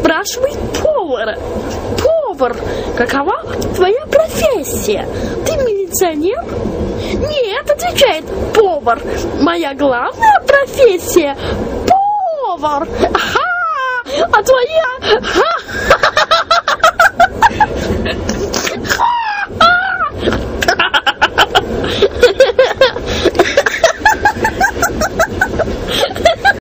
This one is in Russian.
спрашивает повара. Повар, какова твоя профессия? Ты милиционер? Нет, отвечает повар. Моя главная профессия – повар. Ха! а твоя? Ха